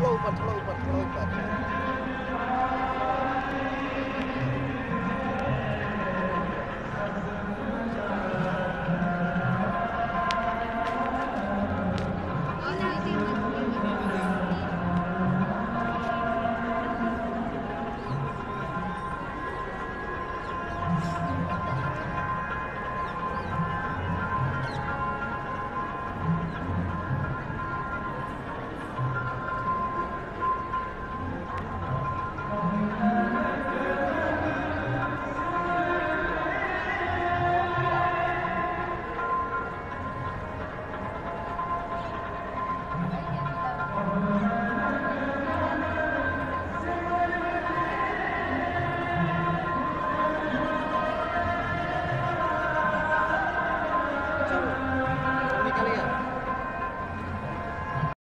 lompat, lompat, lompat.